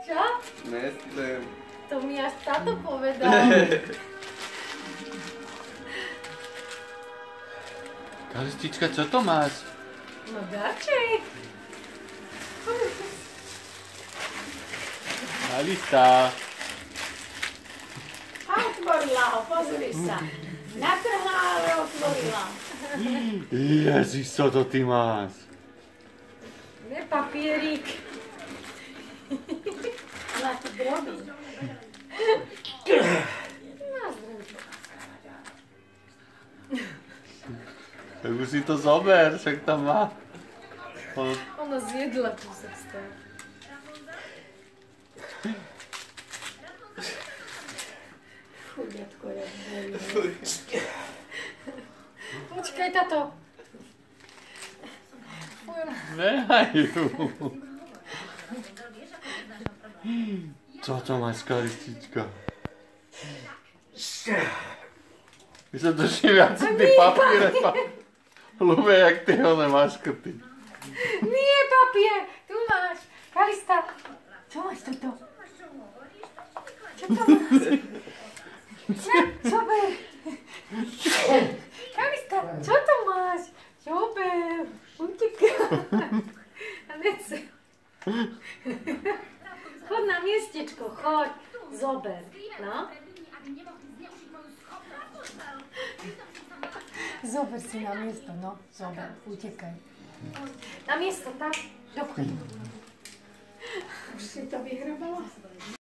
Čo? Nechcem. To mi až táto povedal. Kalistička, čo to máš? No darček. Kalista. A otvorila ho, pozri sa. Natrhla, ale otvorila. Ježiš, čo to ty máš? Ne papierik. Głodu. Jakbyś jej to zobacz, jak tam ma. O... Ona zjedla kusek z tego. Chudiatko, jak boli. Uciekaj, tato. Wyjaju. Nehajú. Čo to máš, Kalistička? My sa drží viac ty papiere. pa- Ľubé, jak ty one maškrty. Nie papier, tu máš. Kalista, čo máš toto? Čo to máš? Zober. Kalista, čo to máš? Zober, utekaj. A nechce. chodź na miasteczko, chodź, zobacz, no. Zobacz si na miesto, no, zobacz, uciekaj. Na miesto, tak? Dokładnie. Przy tobie.